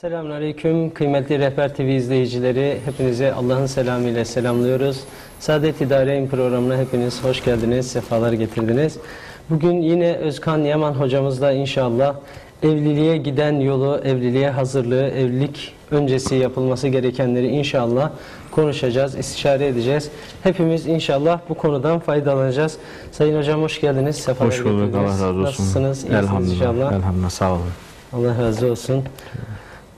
Selamünaleyküm kıymetli Rehber TV izleyicileri. Hepinizi Allah'ın selamıyla selamlıyoruz. Saadet İdare'in programına hepiniz hoş geldiniz, sefalar getirdiniz. Bugün yine Özkan Yaman hocamızla inşallah evliliğe giden yolu, evliliğe hazırlığı, evlilik öncesi yapılması gerekenleri inşallah konuşacağız, istişare edeceğiz. Hepimiz inşallah bu konudan faydalanacağız. Sayın hocam hoş geldiniz, sefalar Hoş bulduk. Allah getirdiniz. razı olsun. Nasılsınız? İyisiniz Elhamdülillah. inşallah. Elhamdülillah. Sağ olun. Allah razı olsun.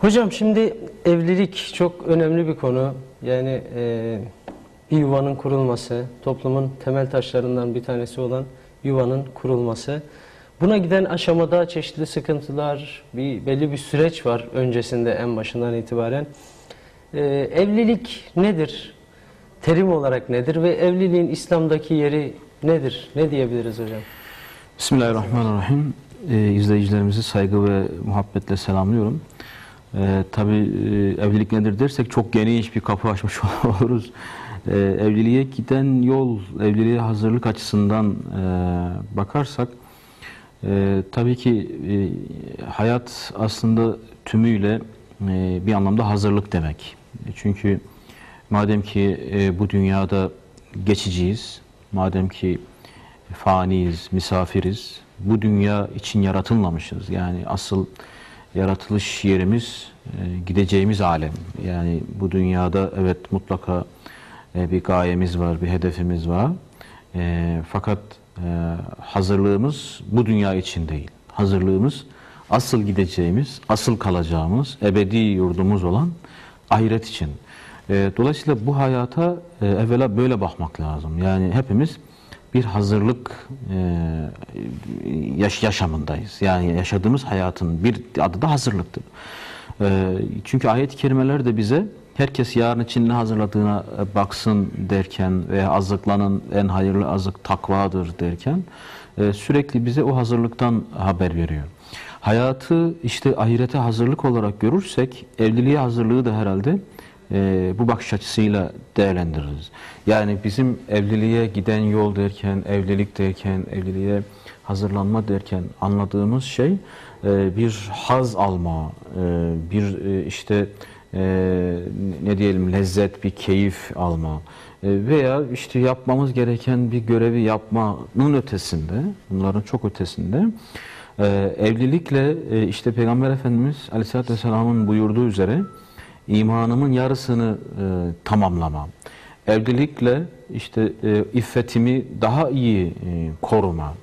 Hocam şimdi evlilik çok önemli bir konu. Yani e, bir yuvanın kurulması, toplumun temel taşlarından bir tanesi olan yuvanın kurulması. Buna giden aşamada çeşitli sıkıntılar, bir belli bir süreç var öncesinde en başından itibaren. E, evlilik nedir? Terim olarak nedir ve evliliğin İslam'daki yeri nedir? Ne diyebiliriz hocam? Bismillahirrahmanirrahim. Ee, izleyicilerimizi saygı ve muhabbetle selamlıyorum. Ee, tabii e, evlilik nedir dersek çok geniş bir kapı açmış oluruz. Ee, evliliğe giden yol, evliliğe hazırlık açısından e, bakarsak e, tabii ki e, hayat aslında tümüyle e, bir anlamda hazırlık demek. Çünkü madem ki e, bu dünyada geçiciyiz, madem ki faniyiz, misafiriz, bu dünya için yaratılmamışız. Yani asıl yaratılış yerimiz e, gideceğimiz alem. Yani bu dünyada evet mutlaka e, bir gayemiz var, bir hedefimiz var. E, fakat hazırlığımız bu dünya için değil. Hazırlığımız asıl gideceğimiz, asıl kalacağımız, ebedi yurdumuz olan ahiret için. Dolayısıyla bu hayata evvela böyle bakmak lazım. Yani hepimiz bir hazırlık e, yaş yaşamındayız. Yani yaşadığımız hayatın bir adı da hazırlıktır. E, çünkü ayet-i kerimeler de bize herkes yarın için ne hazırladığına baksın derken veya azıklanın en hayırlı azık takvadır derken e, sürekli bize o hazırlıktan haber veriyor. Hayatı işte ahirete hazırlık olarak görürsek evliliğe hazırlığı da herhalde e, bu bakış açısıyla değerlendiririz. Yani bizim evliliğe giden yol derken, evlilik derken, evliliğe hazırlanma derken anladığımız şey e, bir haz alma, e, bir e, işte e, ne diyelim lezzet, bir keyif alma e, veya işte yapmamız gereken bir görevi yapmanın ötesinde, bunların çok ötesinde e, evlilikle e, işte Peygamber Efendimiz Aleyhisselatü Vesselam'ın buyurduğu üzere imanımın yarısını e, tamamlamam. Evlilikle işte e, iffetimi daha iyi e, koruma.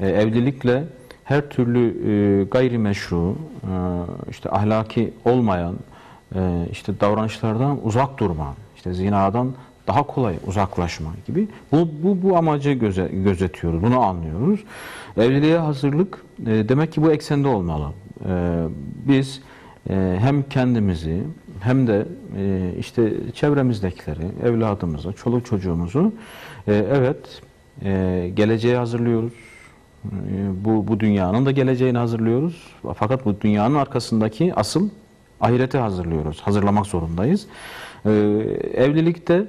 E, evlilikle her türlü e, gayrimeşru, e, işte ahlaki olmayan e, işte davranışlardan uzak durma. İşte zinadan daha kolay uzaklaşma gibi. Bu bu bu amacı göze, gözetiyoruz. Bunu anlıyoruz. Evliliğe hazırlık e, demek ki bu eksende olmalı. E, biz e, hem kendimizi hem de e, işte çevremizdekileri, evladımızı, çoluk çocuğumuzu e, evet e, geleceğe hazırlıyoruz. E, bu, bu dünyanın da geleceğini hazırlıyoruz. Fakat bu dünyanın arkasındaki asıl ahirete hazırlıyoruz. Hazırlamak zorundayız. Evlilikte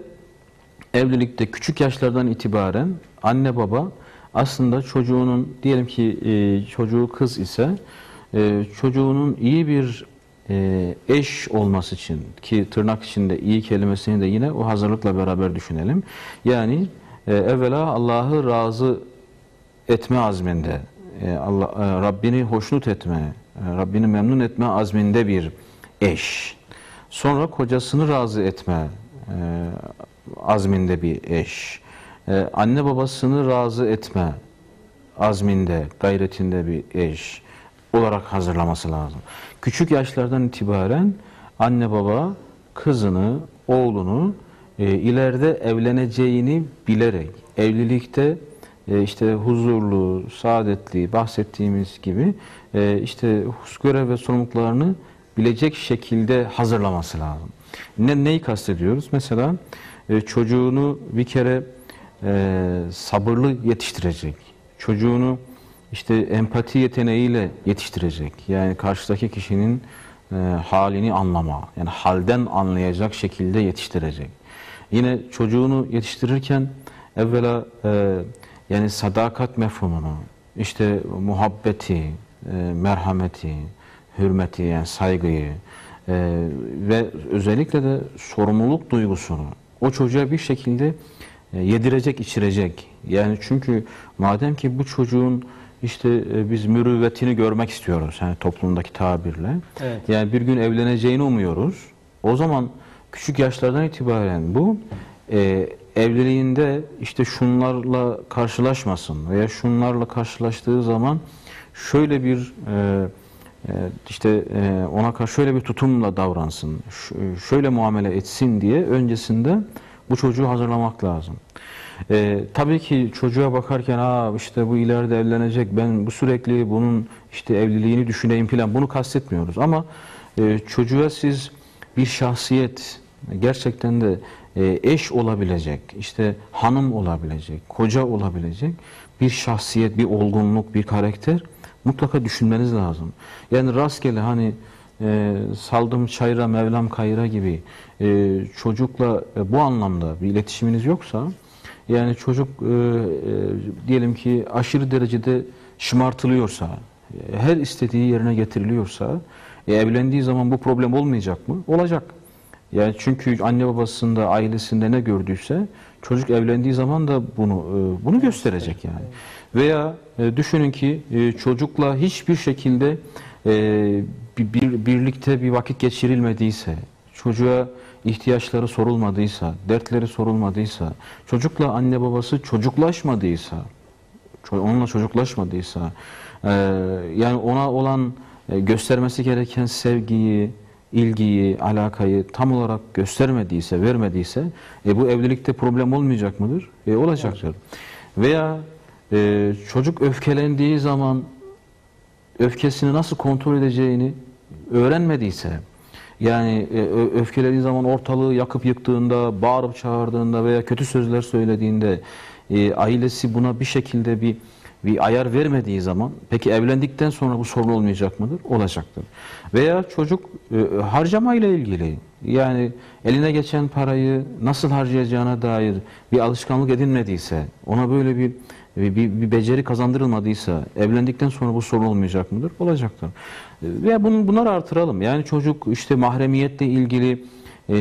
evlilikte küçük yaşlardan itibaren anne baba aslında çocuğunun diyelim ki çocuğu kız ise çocuğunun iyi bir e, eş olması için ki tırnak içinde iyi kelimesini de yine o hazırlıkla beraber düşünelim. Yani e, evvela Allah'ı razı etme azminde, e, Allah Rabbini hoşnut etme, Rabbini memnun etme azminde bir eş. Sonra kocasını razı etme azminde bir eş. Anne babasını razı etme azminde, gayretinde bir eş olarak hazırlaması lazım. Küçük yaşlardan itibaren anne baba kızını, oğlunu e, ileride evleneceğini bilerek evlilikte e, işte huzurlu, saadetli bahsettiğimiz gibi e, işte görev ve sorumluluklarını bilecek şekilde hazırlaması lazım. Ne, neyi kastediyoruz? Mesela e, çocuğunu bir kere e, sabırlı yetiştirecek. Çocuğunu işte empati yeteneğiyle yetiştirecek. Yani karşıdaki kişinin e, halini anlama, yani halden anlayacak şekilde yetiştirecek. Yine çocuğunu yetiştirirken evvela e, yani sadakat mefhumunu, işte muhabbeti, e, merhameti, hürmeti yani saygıyı e, ve özellikle de sorumluluk duygusunu o çocuğa bir şekilde e, yedirecek, içirecek. Yani çünkü madem ki bu çocuğun işte e, biz mürüvvetini görmek istiyoruz yani toplumdaki tabirle. Evet. Yani bir gün evleneceğini umuyoruz. O zaman küçük yaşlardan itibaren bu e, evliliğinde işte şunlarla karşılaşmasın veya şunlarla karşılaştığı zaman şöyle bir e, e, işte e, ona karşı şöyle bir tutumla davransın, şöyle muamele etsin diye öncesinde bu çocuğu hazırlamak lazım. E, tabii ki çocuğa bakarken Aa, işte bu ileride evlenecek ben bu sürekli bunun işte evliliğini düşüneyim falan bunu kastetmiyoruz ama e, çocuğa siz bir şahsiyet gerçekten de e, eş olabilecek, işte hanım olabilecek, koca olabilecek bir şahsiyet, bir olgunluk, bir karakter mutlaka düşünmeniz lazım. Yani rastgele hani e, saldım çayıra mevlam kayıra gibi e, çocukla e, bu anlamda bir iletişiminiz yoksa yani çocuk e, e, diyelim ki aşırı derecede şımartılıyorsa, e, her istediği yerine getiriliyorsa e, evlendiği zaman bu problem olmayacak mı? Olacak. Yani çünkü anne babasında, ailesinde ne gördüyse çocuk evlendiği zaman da bunu e, bunu gösterecek yani. Veya e, düşünün ki e, çocukla hiçbir şekilde e, bir, bir- birlikte bir vakit geçirilmediyse, çocuğa ihtiyaçları sorulmadıysa, dertleri sorulmadıysa, çocukla anne babası çocuklaşmadıysa, ço- onunla çocuklaşmadıysa, yani ona olan göstermesi gereken sevgiyi, ilgiyi, alakayı tam olarak göstermediyse, vermediyse, e, bu evlilikte problem olmayacak mıdır? E, olacaktır. Veya e, çocuk öfkelendiği zaman öfkesini nasıl kontrol edeceğini öğrenmediyse, yani e, öfkelediği zaman ortalığı yakıp yıktığında, bağırıp çağırdığında veya kötü sözler söylediğinde e, ailesi buna bir şekilde bir bir ayar vermediği zaman peki evlendikten sonra bu sorun olmayacak mıdır? Olacaktır. Veya çocuk e, harcama ile ilgili yani eline geçen parayı nasıl harcayacağına dair bir alışkanlık edinmediyse, ona böyle bir bir, bir, beceri kazandırılmadıysa evlendikten sonra bu sorun olmayacak mıdır? Olacaktır. E, Veya bunu, bunları artıralım. Yani çocuk işte mahremiyetle ilgili e,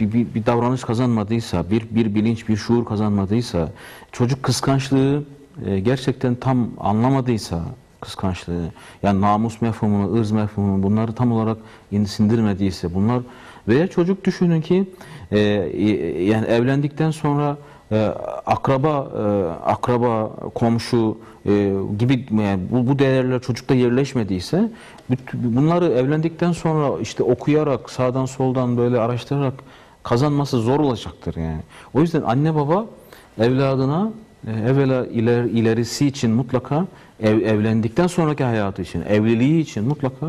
bir, bir, bir davranış kazanmadıysa, bir, bir bilinç, bir şuur kazanmadıysa, çocuk kıskançlığı e, gerçekten tam anlamadıysa kıskançlığı, yani namus mefhumunu, ırz mefhumunu bunları tam olarak sindirmediyse bunlar veya çocuk düşünün ki e, e, yani evlendikten sonra e, akraba e, akraba komşu e, gibi yani bu, bu değerler çocukta yerleşmediyse bunları evlendikten sonra işte okuyarak sağdan soldan böyle araştırarak kazanması zor olacaktır yani. O yüzden anne baba evladına e, evvela iler, ilerisi için mutlaka ev, evlendikten sonraki hayatı için, evliliği için mutlaka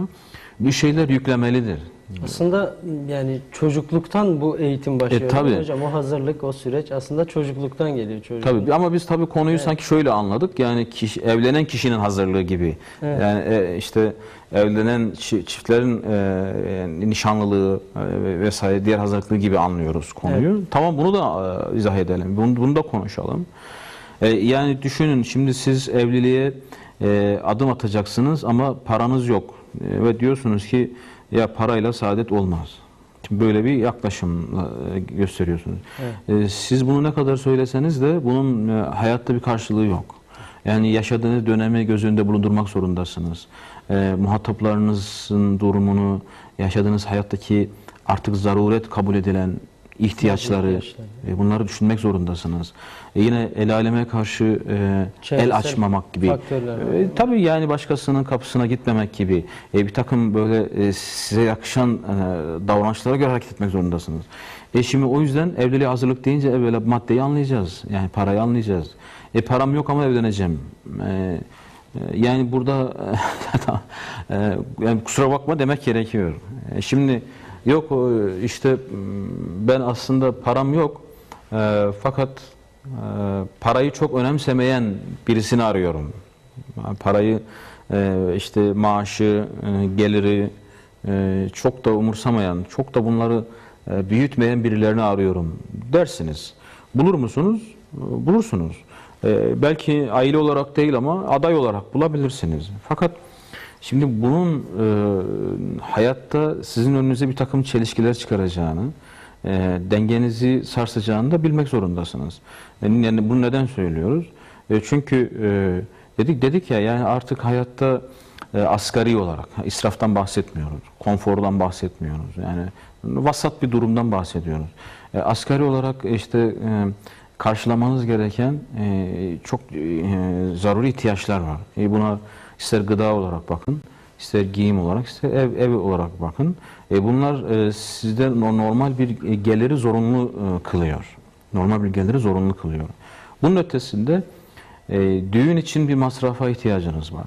bir şeyler yüklemelidir. Aslında yani çocukluktan bu eğitim başlıyor. E, tabii. Hocam o hazırlık, o süreç aslında çocukluktan geliyor çocuk. Tabii ama biz tabii konuyu sanki şöyle anladık. Yani kişi, evlenen kişinin hazırlığı gibi. Evet. Yani e, işte evlenen çi- çiftlerin e, yani nişanlılığı e, vesaire diğer hazırlıkları gibi anlıyoruz konuyu. Tamam bunu da e, izah edelim. Bunu, bunu da konuşalım. E, yani düşünün şimdi siz evliliğe e, adım atacaksınız ama paranız yok. E, ve diyorsunuz ki ya parayla saadet olmaz. Şimdi böyle bir yaklaşımla e, gösteriyorsunuz. E, Siz bunu ne kadar söyleseniz de bunun e, hayatta bir karşılığı yok. Yani yaşadığınız dönemi göz önünde bulundurmak zorundasınız. E, muhataplarınızın durumunu, yaşadığınız hayattaki artık zaruret kabul edilen ihtiyaçları, ihtiyaçları. e, bunları düşünmek zorundasınız. E, yine el aleme karşı e, Çevresel el açmamak gibi. E, tabii yani başkasının kapısına gitmemek gibi. E, bir takım böyle e, size yakışan e, davranışlara göre hareket etmek zorundasınız. E şimdi o yüzden evliliğe hazırlık deyince evvela maddeyi anlayacağız. Yani parayı anlayacağız. E param yok ama evleneceğim. E, e, yani burada e, yani kusura bakma demek gerekiyor. E, şimdi yok işte ben aslında param yok. E, fakat e, parayı çok önemsemeyen birisini arıyorum. Parayı e, işte maaşı, e, geliri e, çok da umursamayan, çok da bunları e, büyütmeyen birilerini arıyorum dersiniz. Bulur musunuz? Bulursunuz. E, belki aile olarak değil ama aday olarak bulabilirsiniz. Fakat Şimdi bunun e, hayatta sizin önünüze bir takım çelişkiler çıkaracağını, e, dengenizi sarsacağını da bilmek zorundasınız. Yani, yani bunu neden söylüyoruz? E, çünkü e, dedik dedik ya yani artık hayatta e, asgari olarak israftan bahsetmiyoruz, konfordan bahsetmiyoruz. Yani vasat bir durumdan bahsediyoruz. E, asgari olarak işte e, karşılamanız gereken e, çok e, zaruri ihtiyaçlar var. E, buna ister gıda olarak bakın, ister giyim olarak, ister ev, ev olarak bakın. E, bunlar e, sizde no- normal bir e, geliri zorunlu e, kılıyor. Normal bir geliri zorunlu kılıyor. Bunun ötesinde e, düğün için bir masrafa ihtiyacınız var.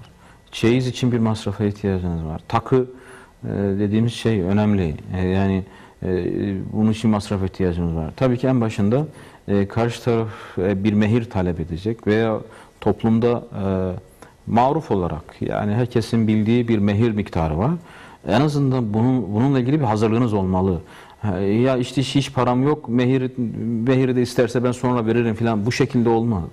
Çeyiz için bir masrafa ihtiyacınız var. Takı e, dediğimiz şey önemli. E, yani e, bunun için masraf ihtiyacınız var. Tabii ki en başında e, karşı taraf e, bir mehir talep edecek veya toplumda e, maruf olarak yani herkesin bildiği bir mehir miktarı var. En azından bunun, bununla ilgili bir hazırlığınız olmalı. Ya işte hiç, param yok, mehir, mehiri de isterse ben sonra veririm falan. Bu şekilde olmaz.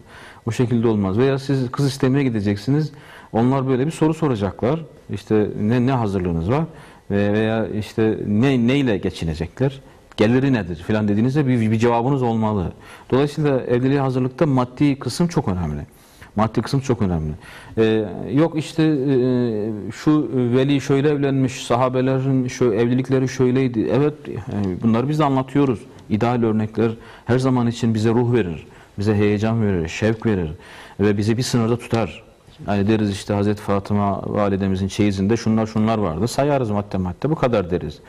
Bu şekilde olmaz. Veya siz kız istemeye gideceksiniz. Onlar böyle bir soru soracaklar. İşte ne, ne hazırlığınız var? Ve veya işte ne neyle geçinecekler? Geliri nedir filan dediğinizde bir, bir cevabınız olmalı. Dolayısıyla evliliğe hazırlıkta maddi kısım çok önemli. Maddi kısım çok önemli. Ee, yok işte e, şu veli şöyle evlenmiş, sahabelerin şu evlilikleri şöyleydi. Evet, e, bunları biz de anlatıyoruz. İdeal örnekler her zaman için bize ruh verir, bize heyecan verir, şevk verir ve bizi bir sınırda tutar. Hani deriz işte Hazreti Fatıma validemizin çeyizinde şunlar şunlar vardı. Sayarız madde madde bu kadar deriz.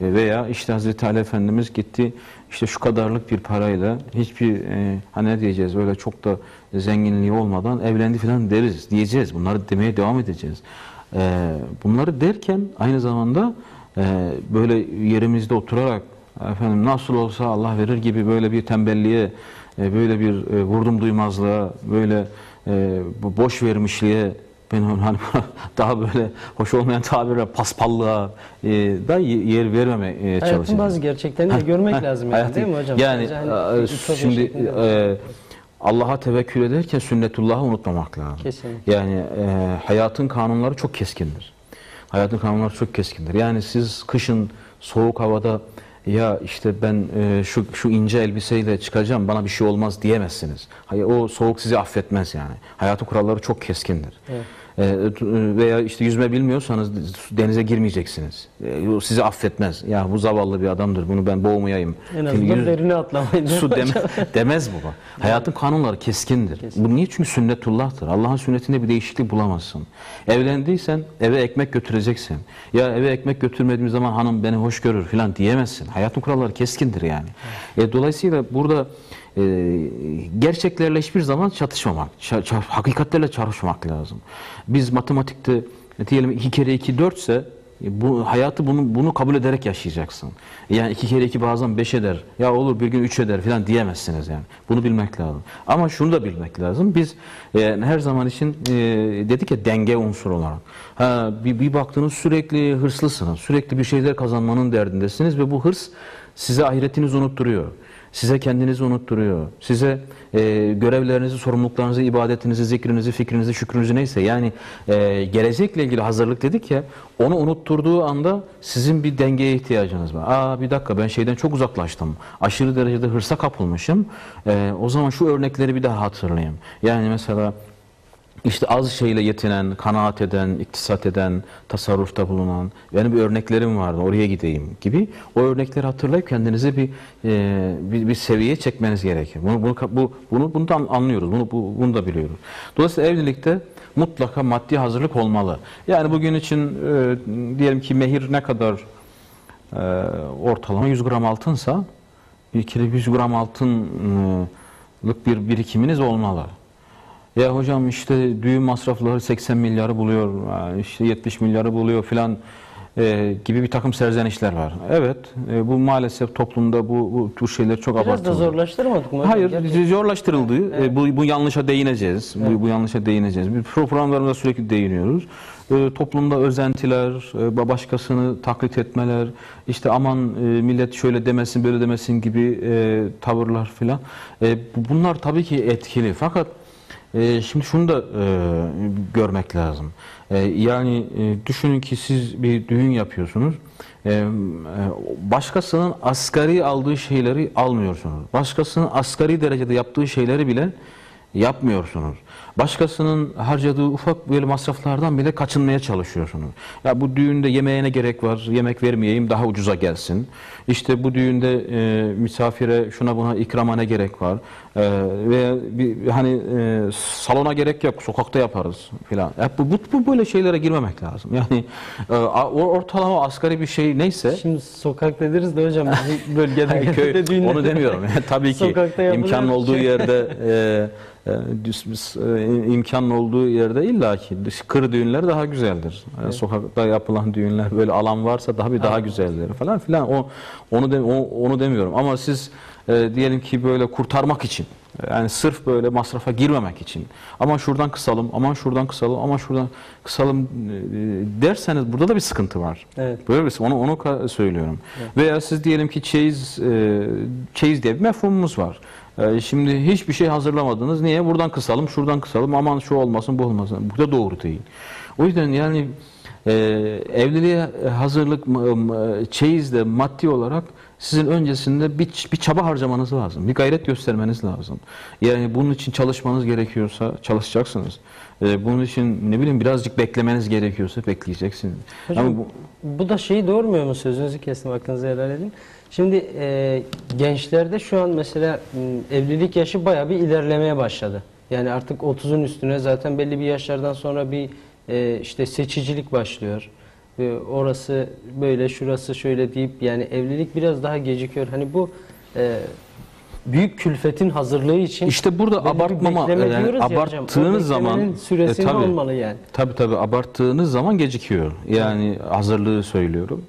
E, Veya işte Hazreti Ali Efendimiz gitti işte şu kadarlık bir parayla hiçbir e, hani ne diyeceğiz öyle çok da zenginliği olmadan evlendi falan deriz diyeceğiz. Bunları demeye devam edeceğiz. E, bunları derken aynı zamanda e, böyle yerimizde oturarak efendim nasıl olsa Allah verir gibi böyle bir tembelliğe e, böyle bir e, vurdum duymazlığa böyle e, bu boş vermişliğe ben hani daha böyle hoş olmayan tabirle paspallığa e, da yer vermemeye e, Hayatın çalışacağız. bazı gerçeklerini de görmek Ha, lazım yani hayatın- değil mi hocam? Yani hani e, şimdi e, Allah'a tevekkül ederken sünnetullah'ı unutmamak lazım. Kesinlikle. Yani e, hayatın kanunları çok keskindir. Hayatın kanunları çok keskindir. Yani siz kışın soğuk havada ya işte ben e, şu şu ince elbiseyle çıkacağım bana bir şey olmaz diyemezsiniz. Hayır o soğuk sizi affetmez yani. Hayatın kuralları çok keskindir. Evet. E, t- veya işte yüzme bilmiyorsanız denize girmeyeceksiniz. E, o sizi affetmez. Ya bu zavallı bir adamdır. Bunu ben boğmayayım. en azından Yüz- derine atlamayın. Su deme, demez bu. bak. Hayatın kanunları keskindir. Kesin. Bu niye? Çünkü sünnetullah'tır. Allah'ın sünnetinde bir değişiklik bulamazsın. Evlendiysen eve ekmek götüreceksin. Ya eve ekmek götürmediğim zaman hanım beni hoş görür falan diyemezsin. Hayatın kuralları keskindir yani. E, dolayısıyla burada e, gerçeklerle hiçbir zaman çatışmamak, ça- ça- hakikatlerle çarpışmak lazım. Biz matematikte diyelim 2 kere 2 4 ise e, bu hayatı bunu bunu kabul ederek yaşayacaksın. Yani iki kere iki bazen beş eder. Ya olur bir gün üç eder falan diyemezsiniz yani. Bunu bilmek lazım. Ama şunu da bilmek lazım. Biz e, her zaman için e, dedik ya denge unsuru olarak. Ha, bir, bir baktınız sürekli hırslısınız. Sürekli bir şeyler kazanmanın derdindesiniz ve bu hırs size ahiretinizi unutturuyor. Size kendinizi unutturuyor. Size e, görevlerinizi, sorumluluklarınızı, ibadetinizi, zikrinizi, fikrinizi, şükrünüzü neyse yani e, gelecekle ilgili hazırlık dedik ya onu unutturduğu anda sizin bir dengeye ihtiyacınız var. Aa bir dakika ben şeyden çok uzaklaştım. Aşırı derecede hırsa kapılmışım. E, o zaman şu örnekleri bir daha hatırlayayım. Yani mesela işte az şeyle yetinen, kanaat eden, iktisat eden, tasarrufta bulunan, benim bir örneklerim vardı oraya gideyim gibi. O örnekleri hatırlayıp kendinizi bir e, bir, bir seviyeye çekmeniz gerekir. Bunu bunu bu bunu bunu da anlıyoruz. Bunu bu, bunu da biliyoruz. Dolayısıyla evlilikte mutlaka maddi hazırlık olmalı. Yani bugün için e, diyelim ki mehir ne kadar e, ortalama 100 gram altınsa bir kere 100 gram altınlık bir birikiminiz olmalı. Ya hocam işte düğün masrafları 80 milyarı buluyor, yani işte 70 milyarı buluyor filan e, gibi bir takım serzenişler var. Evet, e, bu maalesef toplumda bu, bu tür şeyler çok Biraz da abartıldı. zorlaştırmadık mı? Hayır, Gerçekten. zorlaştırıldı. E, bu, bu yanlışa değineceğiz. Bu, bu yanlışa değineceğiz. Bir programlarımızda sürekli değiniyoruz. E, toplumda özentiler, e, başkasını taklit etmeler, işte aman e, millet şöyle demesin, böyle demesin gibi e, tavırlar filan. E, bu- bunlar tabii ki etkili. Fakat E, şimdi şunu da e, görmek lazım. E, yani e, düşünün ki siz bir düğün yapıyorsunuz. E, e, başkasının asgari aldığı şeyleri almıyorsunuz. Başkasının asgari derecede yaptığı şeyleri bile yapmıyorsunuz. Başkasının harcadığı ufak böyle masraflardan bile kaçınmaya çalışıyorsunuz. Ya bu düğünde yemeğine gerek var, yemek vermeyeyim daha ucuza gelsin. İşte bu düğünde e, misafire şuna buna ikrama ne gerek var? E, veya bir, hani e, salona gerek yok, sokakta yaparız filan. Ya bu, bu, bu böyle şeylere girmemek lazım. Yani e, ortalama asgari bir şey neyse Şimdi sokak dediniz de hocam bölgede Hayır, köy, düğünler- onu demiyorum. Tabii ki imkanın olduğu yerde e, e, e, imkanın olduğu yerde illaki kır düğünleri daha güzeldir. E, Sokakta yapılan düğünler böyle alan varsa tabii daha güzeldir falan filan. O onu de, onu demiyorum. Ama siz e, diyelim ki böyle kurtarmak için yani sırf böyle masrafa girmemek için ama şuradan kısalım, aman şuradan kısalım, ama şuradan kısalım e, derseniz burada da bir sıkıntı var. Evet. Böyle bir onu onu söylüyorum. Veya siz diyelim ki çeyiz e, çeyiz diye bir mefhumumuz var. E, şimdi hiçbir şey hazırlamadınız. Niye? Buradan kısalım, şuradan kısalım. Aman şu olmasın, bu olmasın. Bu da doğru değil. O yüzden yani e, evliliğe hazırlık çeyizde maddi olarak sizin öncesinde bir, bir çaba harcamanız lazım. Bir gayret göstermeniz lazım. Yani bunun için çalışmanız gerekiyorsa çalışacaksınız. E, bunun için ne bileyim birazcık beklemeniz gerekiyorsa bekleyeceksiniz. Hocam Ama bu, bu, da şeyi doğurmuyor mu sözünüzü kestim hakkınızı helal edin. Şimdi e, gençlerde şu an mesela evlilik yaşı bayağı bir ilerlemeye başladı. Yani artık 30'un üstüne zaten belli bir yaşlardan sonra bir e, işte seçicilik başlıyor. Ve orası böyle şurası şöyle deyip yani evlilik biraz daha gecikiyor. Hani bu e, büyük külfetin hazırlığı için İşte burada abartmama, yani abarttığınız zaman beklemenin süresi e, tabii. olmalı yani. Tabii tabii abarttığınız zaman gecikiyor. Yani hazırlığı söylüyorum.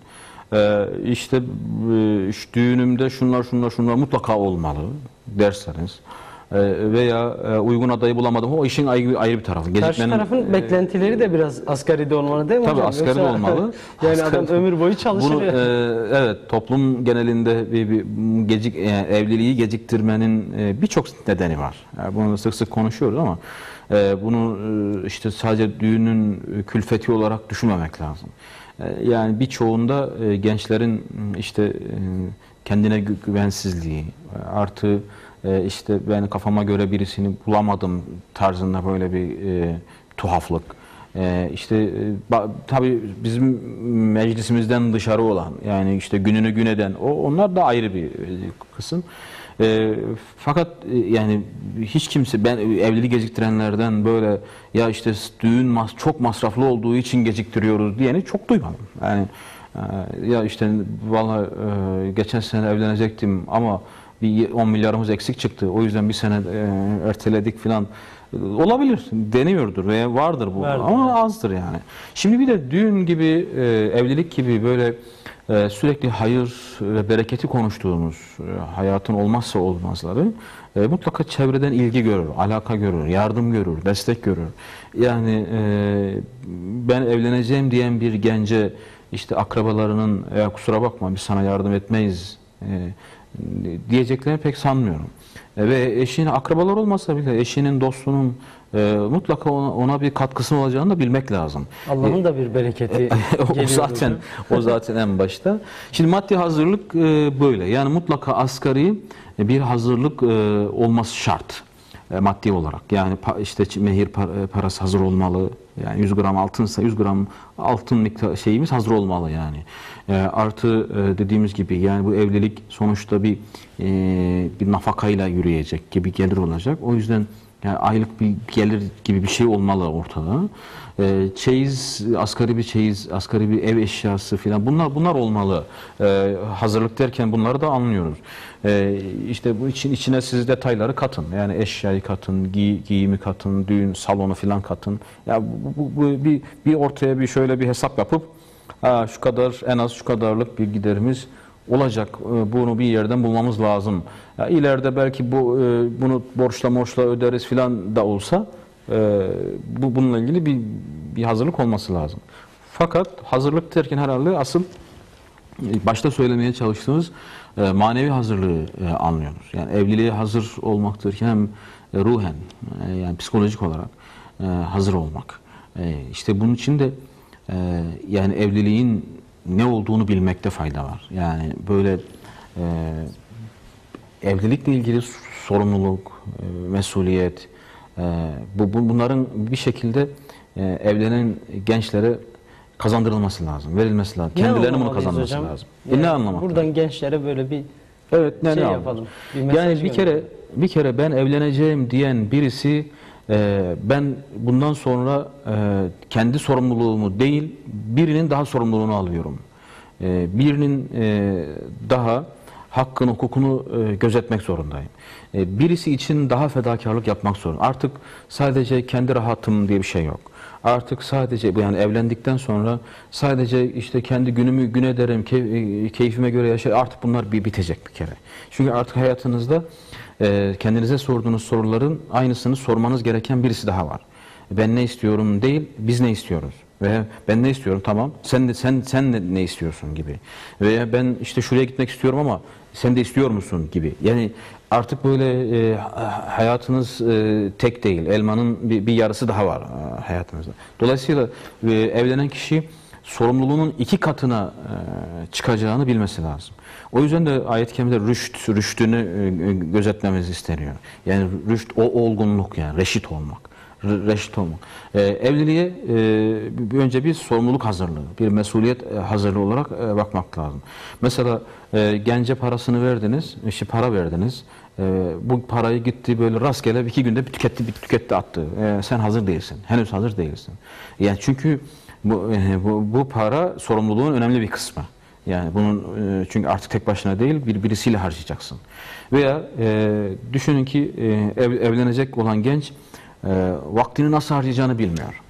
Ee, işte e, düğünümde şunlar şunlar şunlar mutlaka olmalı derseniz e, veya e, uygun adayı bulamadım o işin ayrı, ayrı bir tarafı. Karşı Gecikmenin, tarafın e, beklentileri de biraz asgaride olmalı değil mi Tabii hocam? asgaride Yoksa- olmalı. yani adam Asgaride- ömür boyu çalışır. Bunu, ya. e, evet toplum genelinde bir, bir gecik yani evliliği geciktirmenin e, birçok nedeni var. Yani bunu sık sık konuşuyoruz ama e, bunu e, işte sadece düğünün e, külfeti olarak düşünmemek lazım. E, yani birçoğunda e, gençlerin işte e, kendine gü- güvensizliği artı işte ben kafama göre birisini bulamadım tarzında böyle bir tuhaflık. Ee, işte e, tabii bizim meclisimizden dışarı olan yani işte gününü gün eden o onlar da ayrı bir kısım. Ee, fakat e, yani hiç kimse ben evliliği geciktirenlerden böyle ya işte düğün mas çok masraflı olduğu için geciktiriyoruz diyeni çok duymadım. Yani e, ya işte vallahi e, geçen sene evlenecektim ama bir 10 milyarımız eksik çıktı. O yüzden bir sene e, erteledik filan. Olabilir, deniyordur veya vardır bu Vardır, ama azdır yani. Şimdi bir de düğün gibi, e, evlilik gibi böyle e, sürekli hayır ve bereketi konuştuğumuz e, hayatın olmazsa olmazları e, mutlaka çevreden ilgi görür, alaka görür, yardım görür, destek görür. Yani e, ben evleneceğim diyen bir gence işte akrabalarının ya kusura bakma biz sana yardım etmeyiz e, diyeceklerini pek sanmıyorum. E, Ve eşinin akrabalar olmasa bile eşinin, dostunun e, mutlaka ona, ona bir katkısı olacağını da bilmek lazım. Allah'ın da bir bereketi o zaten o zaten en başta. Şimdi maddi hazırlık e, böyle. Yani mutlaka asgari e, bir hazırlık e, olması şart. E, maddi olarak. Yani işte mehir e, parası hazır olmalı. Yani 100 gram altınsa 100 gram altın miktar şeyimiz hazır olmalı yani. E, artı e, dediğimiz gibi yani bu evlilik sonuçta bir e, bir nafakayla yürüyecek gibi gelir olacak. O yüzden yani aylık bir gelir gibi bir şey olmalı ortada. E, çeyiz, asgari bir çeyiz, asgari bir ev eşyası filan bunlar bunlar olmalı. E, hazırlık derken bunları da anlıyoruz. E, işte bu için içine siz detayları katın. Yani eşyayı katın, giy, giyimi katın, düğün salonu filan katın. Ya bu, bu, bu bir bir ortaya bir şöyle bir hesap yapıp ha, şu kadar en az şu kadarlık bir giderimiz olacak. E, Bunu bir yerden bulmamız lazım. Ya belki bu e, bunu borçla morçla öderiz filan da olsa e, bu bununla ilgili bir bir hazırlık olması lazım. Fakat hazırlık derken herhalde asıl başta söylemeye çalıştığımız manevi hazırlığı anlıyoruz. Yani evliliğe hazır olmak derken hem ruhen yani psikolojik olarak hazır olmak. İşte bunun için de yani evliliğin ne olduğunu bilmekte fayda var. Yani böyle e, evlilikle ilgili sorumluluk, e, mesuliyet, e, bu, bu- bunların bir şekilde e, evlenen gençlere kazandırılması lazım, verilmesi lazım. Ne Kendilerine bunu kazanması hocam? lazım. E, Yani ne anlamak Buradan lazım? gençlere böyle bir Evet, ne, şey ne yapalım, bir yani bir kere bir kere ben evleneceğim diyen birisi e, ben bundan sonra e, kendi sorumluluğumu değil birinin daha sorumluluğunu alıyorum. E, birinin e, daha hakkını, hukukunu e, gözetmek zorundayım. E, birisi için daha fedakarlık yapmak zorundayım. Artık sadece kendi rahatım diye bir şey yok. Artık sadece yani evlendikten sonra sadece işte kendi günümü gün ederim, key- keyfime göre yaşar. Artık bunlar bir bitecek bir kere. Çünkü artık hayatınızda e, kendinize sorduğunuz soruların aynısını sormanız gereken birisi daha var. Ben ne istiyorum değil, biz ne istiyoruz? Veya ben ne istiyorum tamam. Sen de sen sen de ne istiyorsun gibi. Veya ben işte şuraya gitmek istiyorum ama sen de istiyor musun gibi. Yani artık böyle e, hayatınız e, tek değil. Elmanın bir, bir yarısı daha var e, hayatınızda. Dolayısıyla e, evlenen kişi sorumluluğunun iki katına e, çıkacağını bilmesi lazım. O yüzden de ayet-i kerimede rüşt, rüştünü e, gözetmemiz isteniyor. Yani rüşt o olgunluk yani reşit olmak. Re- Reşit olmak. E, evliliğe e, önce bir sorumluluk hazırlığı, bir mesuliyet e, hazırlığı olarak e, bakmak lazım. Mesela e, gence parasını verdiniz, işte para verdiniz. E, bu parayı gitti böyle rastgele iki günde bir tüketti, bir tüketti attı. E, sen hazır değilsin, henüz hazır değilsin. Yani çünkü bu, e, bu, bu para sorumluluğun önemli bir kısmı. Yani bunun e, çünkü artık tek başına değil bir birisiyle harcayacaksın. Veya e, düşünün ki e, ev, evlenecek olan genç e, vaktini nasıl harcayacağını bilmiyor.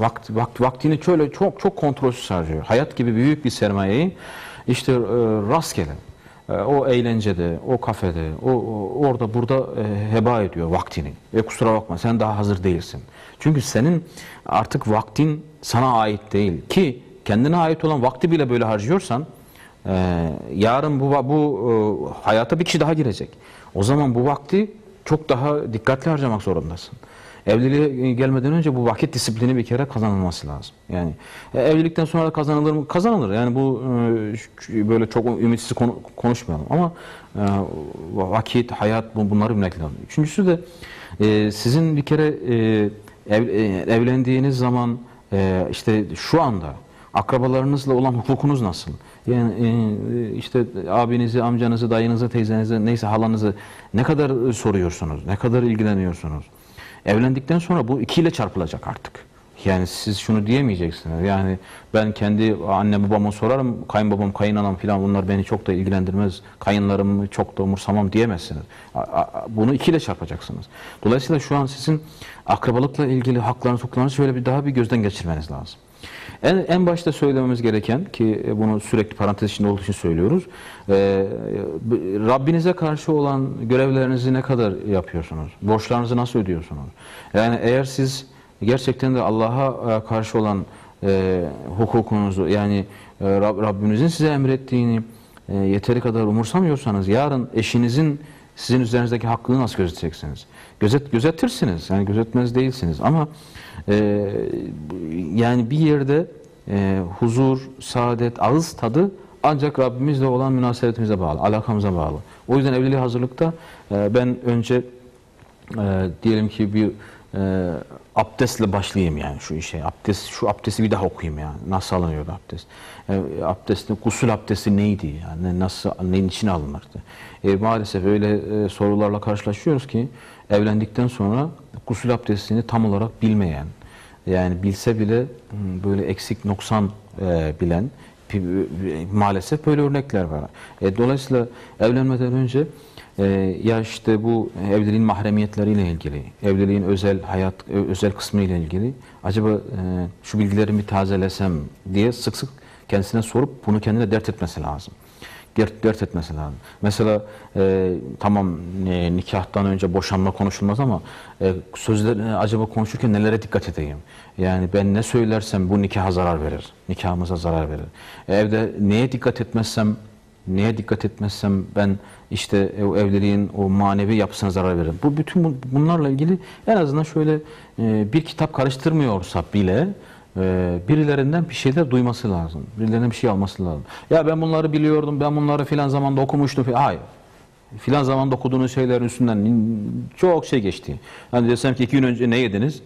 Vakt, vakt, vaktini şöyle çok çok kontrolsüz harcıyor. Hayat gibi büyük bir sermayeyi işte e, rastgele e, o eğlencede, o kafede, o, o- orada burada e, heba ediyor vaktini. Ve kusura bakma sen daha hazır değilsin. Çünkü senin artık vaktin sana ait değil ki kendine ait olan vakti bile böyle harcıyorsan e, yarın bu bu e, hayata bir kişi daha girecek. O zaman bu vakti çok daha dikkatli harcamak zorundasın. Evliliğe gelmeden önce bu vakit disiplini bir kere kazanılması lazım. Yani e, evlilikten sonra da kazanılır mı? Kazanılır. Yani bu e, böyle çok ümitsiz konu- konuşmayalım ama e, vakit, hayat bu- bunları bilmek lazım. Üçüncüsü de e, sizin bir kere e, ev- e, evlendiğiniz zaman e, işte şu anda akrabalarınızla olan hukukunuz nasıl? Yani e, işte abinizi, amcanızı, dayınızı, teyzenizi, neyse halanızı ne kadar e, soruyorsunuz, ne kadar ilgileniyorsunuz? Evlendikten sonra bu ikiyle çarpılacak artık. Yani siz şunu diyemeyeceksiniz. Yani ben kendi anne babama sorarım, kayınbabam, kayınanam falan bunlar beni çok da ilgilendirmez. Kayınlarımı çok da umursamam diyemezsiniz. Bunu ikiyle çarpacaksınız. Dolayısıyla şu an sizin akrabalıkla ilgili haklarınızı, hukuklarınızı şöyle bir daha bir gözden geçirmeniz lazım. En, en başta söylememiz gereken ki e, bunu sürekli parantez içinde olduğu için söylüyoruz. e, Rabbinize karşı olan görevlerinizi ne kadar yapıyorsunuz? Borçlarınızı nasıl ödüyorsunuz? Yani eğer siz gerçekten de Allah'a e, karşı olan e, hukukunuzu yani e, Rab- Rabbinizin size emrettiğini e, yeteri kadar umursamıyorsanız yarın eşinizin sizin üzerinizdeki hakkını nasıl gözeteceksiniz? Gözet gözetirsiniz. Yani gözetmez değilsiniz ama e, yani bir yerde e, huzur, saadet, ağız tadı ancak Rabbimizle olan münasebetimize bağlı, alakamıza bağlı. O yüzden evliliğe hazırlıkta e, ben önce e, diyelim ki bir e, abdestle başlayayım yani şu işe. Abdest, şu abdesti bir daha okuyayım yani. Nasıl alınıyordu abdest? E, abdestin, gusül abdesti neydi yani? Nasıl, neyin için alınırdı? E, maalesef öyle e, sorularla karşılaşıyoruz ki evlendikten sonra gusül abdestini tam olarak bilmeyen, yani bilse bile hmm, böyle eksik noksan e, bilen maalesef böyle örnekler var. E, dolayısıyla evlenmeden önce e, ya işte bu evliliğin mahremiyetleriyle ilgili, evliliğin özel hayat, özel kısmı ile ilgili acaba e, şu bilgilerimi tazelesem diye sık sık kendisine sorup bunu kendine dert etmesi lazım. Dert, dert etmesi lazım. Mesela e, tamam e, nikahtan önce boşanma konuşulmaz ama e, sözler e, acaba konuşurken nelere dikkat edeyim? Yani ben ne söylersem bu nikaha zarar verir. Nikahımıza zarar verir. E, evde neye dikkat etmezsem Neye dikkat etmezsem ben işte o evliliğin o manevi yapısına zarar veririm. Bu bütün bu- bunlarla ilgili en azından şöyle e, bir kitap karıştırmıyorsa bile e, birilerinden bir şeyler duyması lazım. Birilerinden bir şey alması lazım. Ya ben bunları biliyordum, ben bunları filan zamanda okumuştum. filan. Hayır. Filan zamanda okuduğunuz şeylerin üstünden çok şey geçti. Yani desem ki iki gün önce ne yediniz?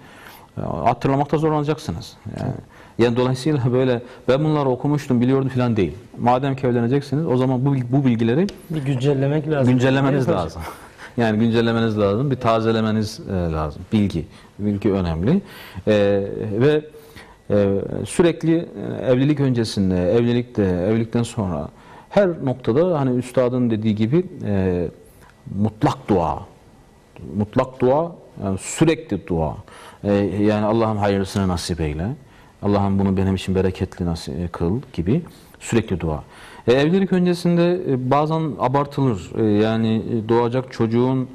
Hatırlamakta zorlanacaksınız. Yani, yani dolayısıyla böyle ben bunları okumuştum, biliyordum filan değil. Madem ki evleneceksiniz o zaman bu, bu bilgileri Bir güncellemek lazım. güncellemeniz lazım. Yani güncellemeniz lazım, bir tazelemeniz e, lazım. Bilgi, bilgi önemli. E, ve e, sürekli e, evlilik öncesinde, evlilikte, evlilikten sonra her noktada hani üstadın dediği gibi e, mutlak dua, mutlak dua, yani sürekli dua. E, yani Allah'ım hayırlısını nasip eyle. Allah'ım bunu benim için bereketli nasip kıl gibi sürekli dua. E, evlilik öncesinde bazen abartılır. E, yani doğacak çocuğun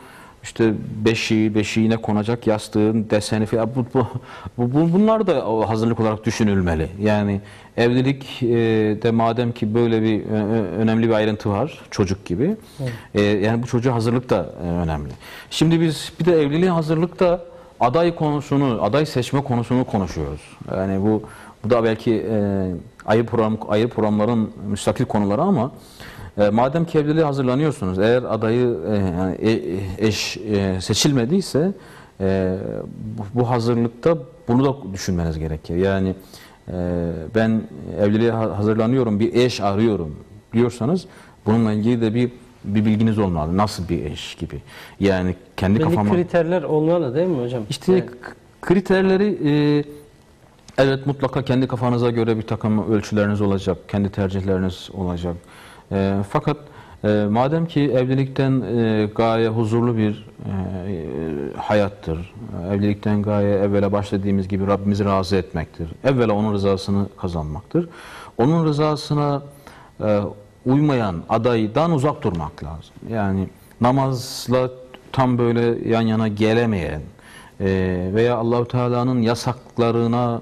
işte beşiği, beşiğine konacak yastığın deseni falan bu, bu, bu- bu- bunlar da hazırlık olarak düşünülmeli. Yani evlilik e, de madem ki böyle bir ö- ö- önemli bir ayrıntı var çocuk gibi. e, yani bu çocuğa hazırlık da e, önemli. Şimdi biz bir de evliliğe hazırlıkta aday konusunu, aday seçme konusunu konuşuyoruz. Yani bu bu da belki e, ayrı program ayrı programların müstakil konuları ama e, madem ki evliliğe hazırlanıyorsunuz, eğer adayı e, yani e- eş e, seçilmediyse e, bu, bu hazırlıkta bunu da düşünmeniz gerekir. Yani e, ben evliliğe ha- hazırlanıyorum, bir eş arıyorum diyorsanız bununla ilgili de bir bir bilginiz olmalı. Nasıl bir eş gibi. Yani kendi Belli kafama kriterler olmalı değil mi hocam? işte Yani- kriterleri e, evet mutlaka kendi kafanıza göre bir takım ölçüleriniz olacak, kendi tercihleriniz olacak. E, fakat e, madem ki evlilikten e, gaye huzurlu bir e, hayattır, evlilikten gaye evvela başladığımız gibi Rabbimizi razı etmektir. Evvela onun rızasını kazanmaktır. Onun rızasına e, uymayan adaydan uzak durmak lazım. Yani namazla tam böyle yan yana gelemeyen e, veya Allahu Teala'nın yasaklarına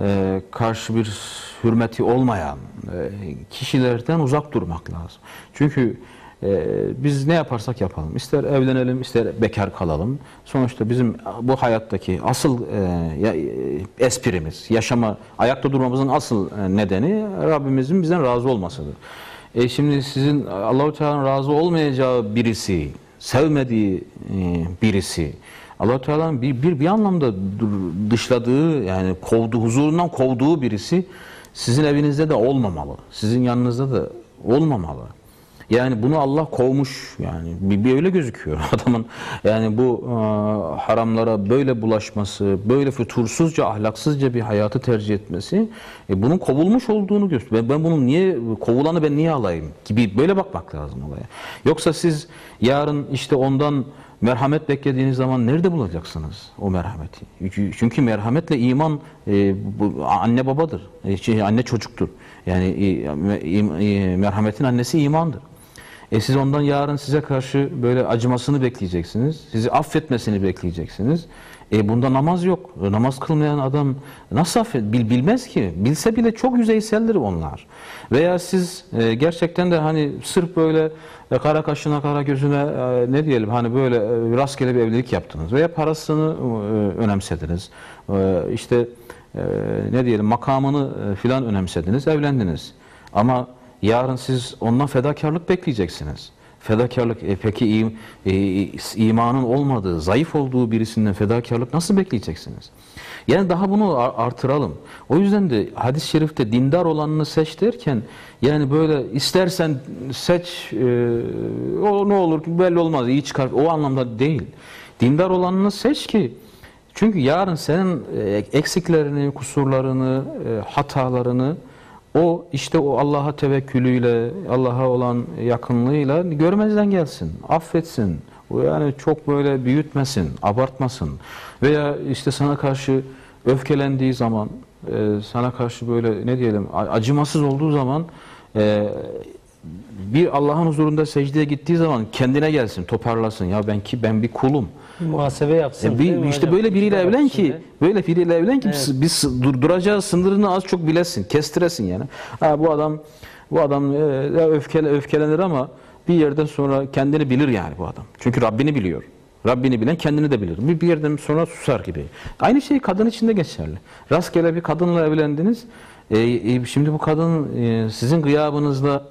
e, karşı bir hürmeti olmayan e, kişilerden uzak durmak lazım. Çünkü e, biz ne yaparsak yapalım, ister evlenelim, ister bekar kalalım. Sonuçta bizim bu hayattaki asıl e, e, esprimiz, yaşama, ayakta durmamızın asıl e, nedeni Rabbimizin bizden razı olmasıdır. E şimdi sizin Allahu Teala'nın razı olmayacağı birisi, sevmediği e, birisi, Allahu Teala'nın bir, bir bir anlamda dışladığı yani kovduğu huzurundan kovduğu birisi sizin evinizde de olmamalı. Sizin yanınızda da olmamalı. Yani bunu Allah kovmuş yani bir, bir öyle gözüküyor adamın yani bu e, haramlara böyle bulaşması, böyle fütursuzca, ahlaksızca bir hayatı tercih etmesi e, bunun kovulmuş olduğunu gösteriyor. Ben, ben bunun niye kovulanı ben niye alayım gibi böyle bakmak lazım olaya. Yoksa siz yarın işte ondan merhamet beklediğiniz zaman nerede bulacaksınız o merhameti? Çünkü, merhametle iman e, bu, anne babadır. E, şey, anne çocuktur. Yani e, e, merhametin annesi imandır. E siz ondan yarın size karşı böyle acımasını bekleyeceksiniz. Sizi affetmesini bekleyeceksiniz. E bunda namaz yok. E, namaz kılmayan adam nasıl affet? Bil, bilmez ki. Bilse bile çok yüzeyseldir onlar. Veya siz e, gerçekten de hani sırf böyle e, kara kaşına kara gözüne e, ne diyelim hani böyle e, rastgele bir evlilik yaptınız. Veya parasını e, önemsediniz. E, işte e, ne diyelim makamını e, filan önemsediniz. Evlendiniz. Ama Yarın siz ondan fedakarlık bekleyeceksiniz. Fedakarlık, e, peki e, imanın olmadığı, zayıf olduğu birisinden fedakarlık nasıl bekleyeceksiniz? Yani daha bunu ar- artıralım. O yüzden de hadis-i şerifte dindar olanını seç derken yani böyle istersen seç e, o ne olur ki belli olmaz iyi çıkar o anlamda değil. Dindar olanını seç ki çünkü yarın senin e, eksiklerini, kusurlarını, e, hatalarını o işte o Allah'a tevekkülüyle, Allah'a olan yakınlığıyla görmezden gelsin, affetsin. O yani çok böyle büyütmesin, abartmasın. Veya işte sana karşı öfkelendiği zaman, e, sana karşı böyle ne diyelim acımasız olduğu zaman e, bir Allah'ın huzurunda secdeye gittiği zaman kendine gelsin, toparlasın. Ya ben ki ben bir kulum. Muhasebe yapsın. E bir, işte böyle biriyle evlen ki, şimdi- böyle biriyle evlen ki Evet. bir sı- dur- duracağı sınırını az çok bilesin, kestiresin yani. Ha, bu adam bu adam e, öfkele, öfkelenir ama bir yerden sonra kendini bilir yani bu adam. Çünkü Rabbini biliyor. Rabbini bilen kendini de bilir. Bir, bir yerden sonra susar gibi. Aynı şey kadın için de geçerli. Rastgele bir kadınla evlendiniz. E, e, şimdi bu kadın e, sizin gıyabınızla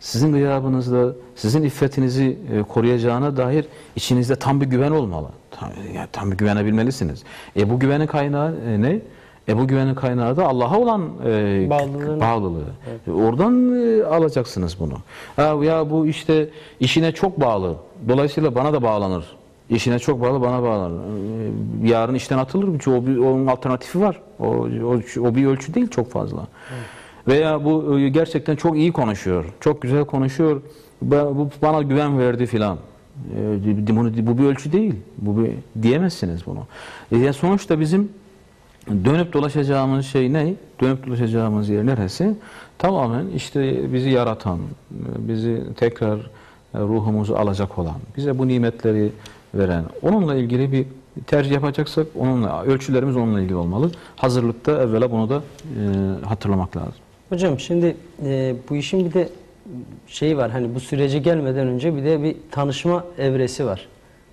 sizin gıyabınızda sizin iffetinizi e, koruyacağına dair içinizde tam bir güven olmalı. Tam, yani tam bir güvenebilmelisiniz. E bu güvenin kaynağı e, ne? E bu güvenin kaynağı da Allah'a olan e, Bağlılığın- bağlılığı. E, Oradan e, alacaksınız bunu. Ha, ya bu işte işine çok bağlı. Dolayısıyla bana da bağlanır. İşine çok bağlı bana bağlanır. E, Yarın işten atılır. Çünkü o bir, onun alternatifi var. O, o, o bir ölçü değil çok fazla. Veya bu e, gerçekten çok iyi konuşuyor. Çok güzel konuşuyor. Bu bana güven verdi filan. E, bu bir ölçü değil. Bu bir, diyemezsiniz bunu. E, sonuçta bizim dönüp dolaşacağımız şey ne? Dönüp dolaşacağımız yer neresi? Tamamen işte bizi yaratan, e, bizi tekrar ruhumuzu alacak olan, bize bu nimetleri veren, onunla ilgili bir tercih yapacaksak onunla ölçülerimiz onunla ilgili olmalı. Hazırlıkta evvela bunu da e, hatırlamak lazım. Hocam şimdi e, bu işin bir de şeyi var hani bu sürece gelmeden önce bir de bir tanışma evresi var.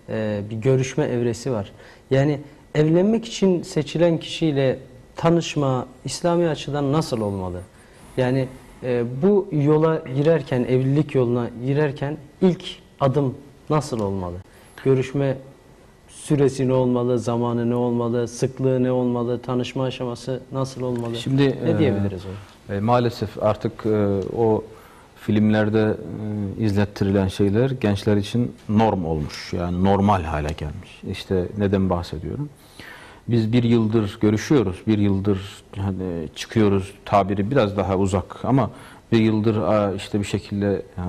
E, bir görüşme evresi var. Yani evlenmek için seçilen kişiyle tanışma İslami açıdan nasıl olmalı? Yani e, bu yola girerken evlilik yoluna girerken ilk adım nasıl olmalı? Görüşme süresi ne olmalı, zamanı ne olmalı, sıklığı ne olmalı, tanışma aşaması nasıl olmalı? Şimdi ne e, diyebiliriz hocam? E, maalesef artık e, o filmlerde e, izlettirilen şeyler gençler için norm olmuş. Yani normal hale gelmiş. İşte neden bahsediyorum? Biz bir yıldır görüşüyoruz, bir yıldır hani çıkıyoruz tabiri biraz daha uzak ama bir yıldır işte bir şekilde e,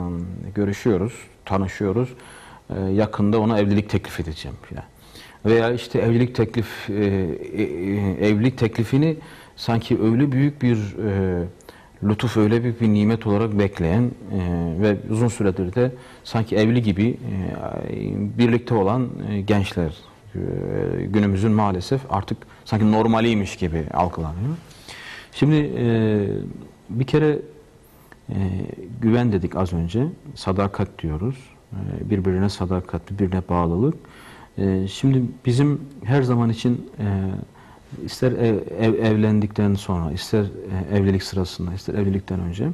görüşüyoruz, tanışıyoruz. E, yakında ona evlilik teklif edeceğim filan. Veya işte evlilik teklif e, e, e, evlilik teklifini sanki öyle büyük bir e, lütuf öyle büyük bir nimet olarak bekleyen e, ve uzun süredir de sanki evli gibi e, birlikte olan e, gençler e, günümüzün maalesef artık sanki normaliymiş gibi algılanıyor. Şimdi e, bir kere e, güven dedik az önce, sadakat diyoruz. E, birbirine sadakat, birbirine bağlılık. E, şimdi bizim her zaman için e, ister ev, ev- evlendikten sonra, ister e, evlilik sırasında, ister evlilikten önce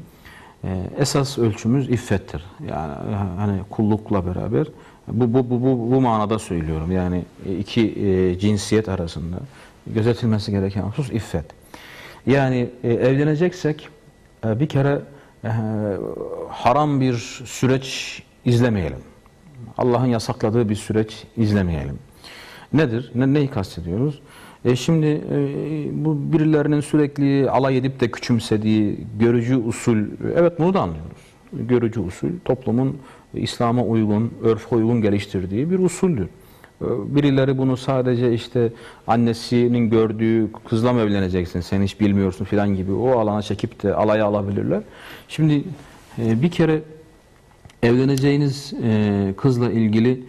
e, esas ölçümüz iffettir. Yani e, hani kullukla beraber bu bu bu bu, bu manada söylüyorum. Yani iki e, cinsiyet arasında gözetilmesi gereken husus iffet. Yani e, evleneceksek e, bir kere e, haram bir süreç izlemeyelim. Allah'ın yasakladığı bir süreç izlemeyelim. Nedir? Ne, neyi kastediyoruz? E şimdi e, bu birilerinin sürekli alay edip de küçümsediği görücü usul, evet bunu da anlıyoruz. Görücü usul toplumun İslam'a uygun, örfe uygun geliştirdiği bir usuldür. E, Birileri bunu sadece işte annesinin gördüğü kızla mı evleneceksin sen hiç bilmiyorsun filan gibi o alana çekip de alaya alabilirler. Şimdi e, bir kere evleneceğiniz kızla ilgili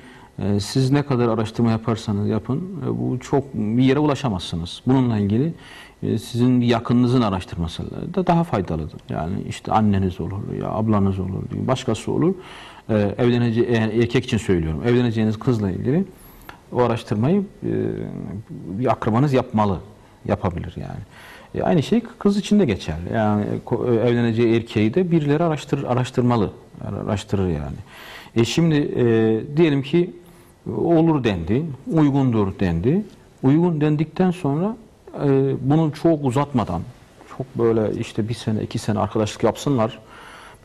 siz ne kadar araştırma yaparsanız yapın e, bu çok bir yere ulaşamazsınız. Bununla ilgili e, sizin yakınınızın araştırması da daha faydalıdır. Yani işte anneniz olur ya ablanız olur, başkası olur. E, evlenece yani erkek için söylüyorum. Evleneceğiniz kızla ilgili o araştırmayı e, bir akrabanız yapmalı, yapabilir yani. E, aynı şey kız için de geçerli. Yani e, evleneceği erkeği de birileri araştır, araştırmalı, araştırır yani. E şimdi e, diyelim ki olur dendi, uygundur dendi. Uygun dendikten sonra e, bunu çok uzatmadan, çok böyle işte bir sene, iki sene arkadaşlık yapsınlar,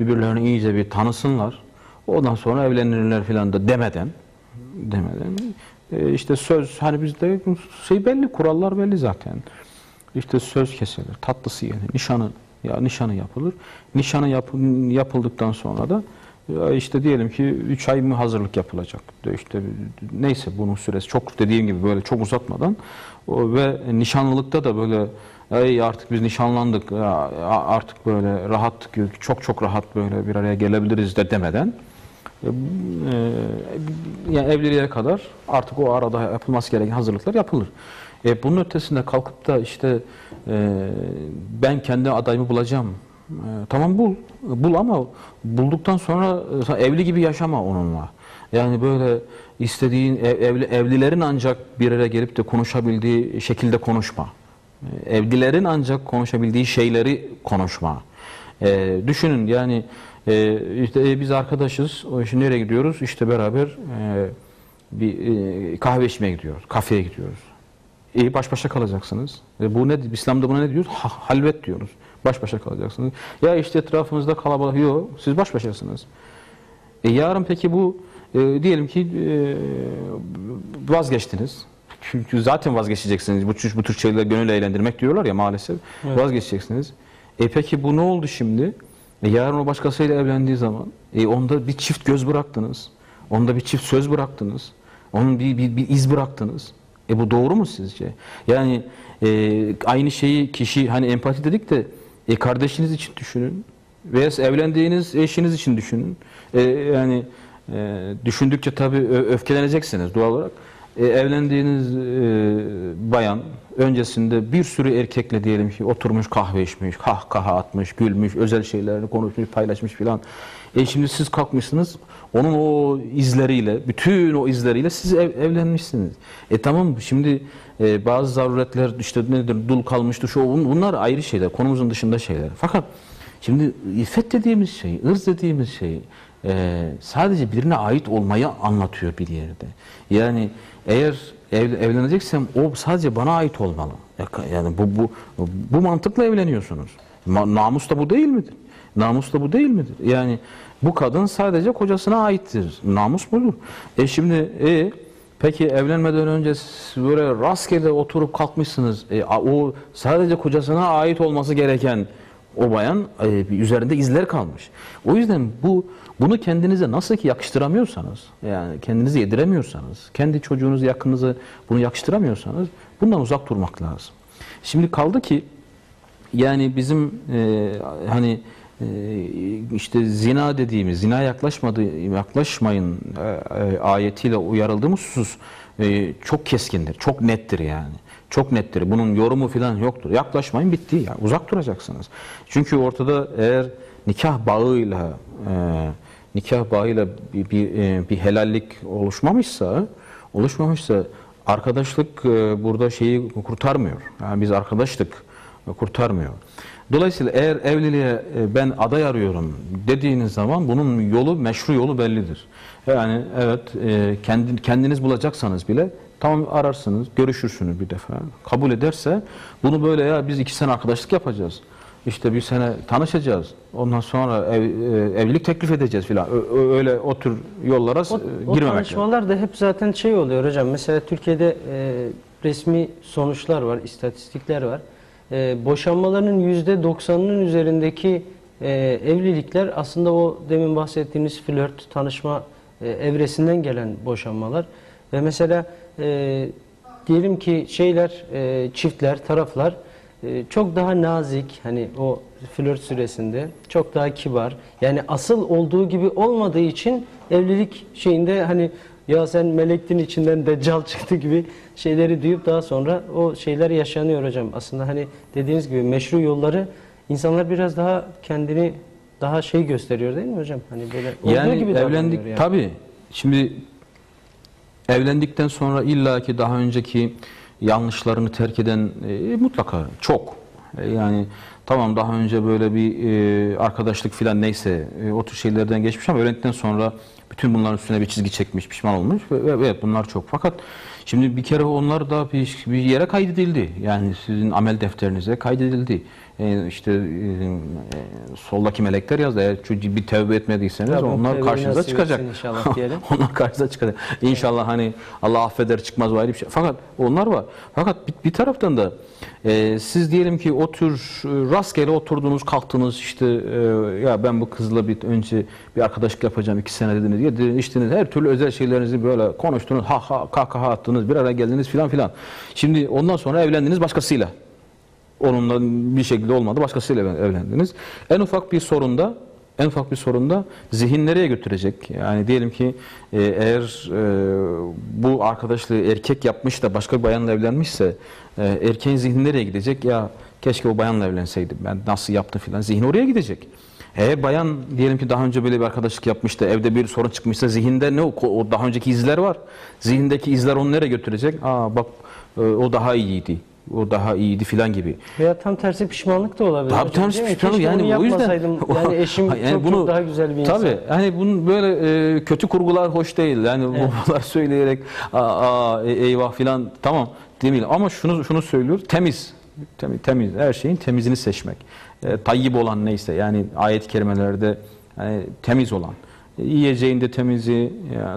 birbirlerini iyice bir tanısınlar. Ondan sonra evlenirler filan da demeden, demeden e, işte söz hani bizde şey belli kurallar belli zaten. İşte söz kesilir, tatlısı yenir, nişanı ya nişanı yapılır. Nişanı yap, yapıldıktan sonra da Ya işte diyelim ki 3 ay mı hazırlık yapılacak? İşte neyse bunun süresi çok dediğim gibi böyle çok uzatmadan ve nişanlılıkta da böyle Ey artık biz nişanlandık artık böyle rahat çok çok rahat böyle bir araya gelebiliriz de demeden e, yani evliliğe kadar artık o arada yapılması gereken hazırlıklar yapılır. E, bunun ötesinde kalkıp da işte e, ben kendi adayımı bulacağım. E, tamam bul. Bul ama bulduktan sonra e, evli gibi yaşama onunla. Yani böyle istediğin ev, evli, evlilerin ancak bir araya gelip de konuşabildiği şekilde konuşma. E, Evlilerin ancak konuşabildiği şeyleri konuşma. E, düşünün yani e, işte e, biz arkadaşız. O işin nereye gidiyoruz? İşte beraber e, bir e, kahve içmeye gidiyoruz. Kafeye gidiyoruz. İyi baş başa kalacaksınız. E, bu ne? İslam'da buna ne diyoruz? Ha, halvet diyoruz. Baş başa kalacaksınız. Ya işte etrafımızda kalabalık. Yok. Siz baş başasınız. E, yarın peki bu e, diyelim ki e, vazgeçtiniz. Çünkü zaten vazgeçeceksiniz. Bu, bu tür şeyler gönül eğlendirmek diyorlar ya maalesef. Evet. Vazgeçeceksiniz. E peki bu ne oldu şimdi? E yarın o başkasıyla evlendiği zaman e onda bir çift göz bıraktınız. Onda bir çift söz bıraktınız. Onun bir, bir, bir iz bıraktınız. E bu doğru mu sizce? Yani e, aynı şeyi kişi hani empati dedik de e, kardeşiniz için düşünün. Veya evlendiğiniz eşiniz için düşünün. E, yani e, düşündükçe tabii öfkeleneceksiniz doğal olarak. E, evlendiğiniz e, bayan öncesinde bir sürü erkekle diyelim ki oturmuş kahve içmiş, kahkaha atmış, gülmüş, özel şeylerini konuşmuş, paylaşmış filan. E şimdi siz kalkmışsınız onun o izleriyle, bütün o izleriyle siz ev- evlenmişsiniz. E tamam şimdi e, bazı zaruretler işte nedir dul kalmıştı şu bun- bunlar ayrı şeyler, konumuzun dışında şeyler. Fakat şimdi iffet dediğimiz şey, ırz dediğimiz şey e, sadece birine ait olmayı anlatıyor bir yerde. Yani eğer ev, evleneceksem o sadece bana ait olmalı. Yani bu bu bu mantıkla evleniyorsunuz. Namus da bu değil midir? Namus da bu değil midir? Yani bu kadın sadece kocasına aittir. Namus budur. E şimdi e peki evlenmeden önce böyle rastgele oturup kalkmışsınız. E, o sadece kocasına ait olması gereken o bayan e, üzerinde izler kalmış. O yüzden bu bunu kendinize nasıl ki yakıştıramıyorsanız, yani kendinizi yediremiyorsanız, kendi çocuğunuzu, yakınınızı bunu yakıştıramıyorsanız bundan uzak durmak lazım. Şimdi kaldı ki yani bizim e, hani işte zina dediğimiz, zina yaklaşmadı, yaklaşmayın e, e, ayetiyle uyarıldığımız husus e, çok keskindir, çok nettir yani. Çok nettir. Bunun yorumu falan yoktur. Yaklaşmayın bitti ya. Uzak duracaksınız. Çünkü ortada eğer nikah bağıyla nikah bağıyla bir, bir, bir helallik oluşmamışsa oluşmamışsa arkadaşlık burada şeyi kurtarmıyor. Yani biz arkadaşlık kurtarmıyor. Dolayısıyla eğer evliliğe e, ben aday arıyorum dediğiniz zaman bunun yolu meşru yolu bellidir. Yani evet e, kendi, kendiniz bulacaksanız bile tamam ararsınız, görüşürsünüz bir defa. Kabul ederse bunu böyle ya biz iki sene arkadaşlık yapacağız. İşte bir sene tanışacağız. Ondan sonra ev, e, evlilik teklif edeceğiz filan. Öyle o tür yollara O, o girmemek lazım. tanışmalar da hep zaten şey oluyor hocam. Mesela Türkiye'de e, resmi sonuçlar var, istatistikler var. E, boşanmaların %90'ının üzerindeki e, evlilikler aslında o demin bahsettiğimiz flört, tanışma e, evresinden gelen boşanmalar. Ve mesela e, diyelim ki şeyler, e, çiftler, taraflar e, çok daha nazik hani o flört süresinde çok daha kibar yani asıl olduğu gibi olmadığı için evlilik şeyinde hani ya sen melektin içinden deccal çıktı gibi şeyleri duyup daha sonra o şeyler yaşanıyor hocam. Aslında hani dediğiniz gibi meşru yolları insanlar biraz daha kendini daha şey gösteriyor değil mi hocam? Hani böyle Yani gibi evlendik yani. tabii. Şimdi evlendikten sonra illaki daha önceki yanlışlarını terk eden e, mutlaka çok. E, yani tamam daha önce böyle bir e, arkadaşlık filan neyse e, o tür şeylerden geçmiş ama öğrendikten sonra bütün bunların üstüne bir çizgi çekmiş, pişman olmuş ve, ve evet bunlar çok. Fakat Şimdi bir kere onlar da bir, bir yere kaydedildi. Yani sizin amel defterinize kaydedildi. E, işte e, soldaki melekler yazdı. Eğer çocuğu bir tevbe etmediyseniz Rabbim onlar karşınıza çıkacak. inşallah diyelim. onlar karşınıza çıkacak. İnşallah hani Allah affeder çıkmaz o ayrı bir şey. Fakat onlar var. Fakat bir, bir taraftan da e, siz diyelim ki o tür e, rastgele oturdunuz kalktınız işte e, ya ben bu kızla bir önce bir arkadaşlık yapacağım iki sene dediniz. Yediniz, içtiniz her türlü özel şeylerinizi böyle konuştunuz. Ha ha kahkaha attınız bir araya geldiniz filan filan. Şimdi ondan sonra evlendiniz başkasıyla. Onunla bir şekilde olmadı. Başkasıyla evlen- evlendiniz. En ufak bir sorunda en ufak bir sorunda zihin nereye götürecek? Yani diyelim ki e, eğer e, bu arkadaşlığı erkek yapmış da başka bir bayanla evlenmişse e, erkeğin zihni nereye gidecek? Ya keşke o bayanla evlenseydim. Ben nasıl yaptım filan. Zihni oraya gidecek. Eğer bayan diyelim ki daha önce böyle bir arkadaşlık yapmış da evde bir sorun çıkmışsa zihinde ne o, o daha önceki izler var. Zihindeki izler onu nereye götürecek? Aa bak e, o daha iyiydi. O daha iyiydi filan gibi. Veya tam tersi pişmanlık da olabilir. Tabii hocam, tersi değil pişmanlık yani o yüzden. Yani eşim Yani çok, çok daha güzel bir insan. Tabii yani bunun böyle e, kötü kurgular hoş değil. Yani Evet. bunlar söyleyerek aa, aa, e- eyvah filan tamam demeyelim ama şunu şunu söylüyor temiz temiz, temiz her şeyin temizini seçmek. E, tayyip olan neyse yani ayet-i kerimelerde yani temiz olan yiyeceğin de temizi,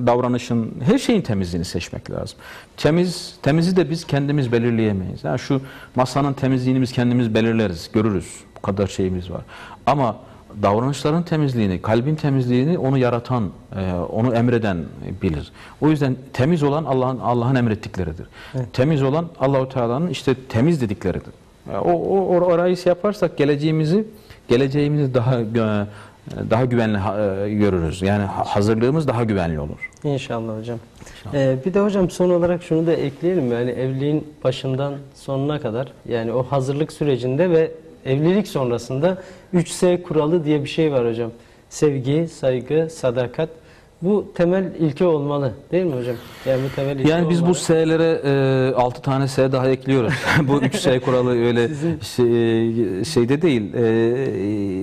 davranışın, her şeyin temizliğini seçmek lazım. Temiz, temizi de biz kendimiz belirleyemeyiz. Yani şu masanın temizliğini biz kendimiz belirleriz, görürüz. Bu kadar şeyimiz var. Ama davranışların temizliğini, kalbin temizliğini onu yaratan, e, onu emreden bilir. O yüzden temiz olan Allah'ın Allah'ın emrettikleridir. Temiz olan Allahu Teala'nın işte temiz dedikleridir. E, O, o or- orayı şey yaparsak geleceğimizi geleceğimizi daha gö- daha güvenli e, görürüz. Yani ha- hazırlığımız daha güvenli olur. İnşallah hocam. Ee, bir de hocam son olarak şunu da ekleyelim. Yani evliliğin başından sonuna kadar yani o hazırlık sürecinde ve evlilik sonrasında 3S kuralı diye bir şey var hocam. Sevgi, saygı, sadakat. Bu temel ilke olmalı değil mi hocam? Yani bu temel ilke Yani biz bu olmalı. S'lere e, 6 tane S daha ekliyoruz. bu 3 S kuralı öyle şey, şeyde değil. E,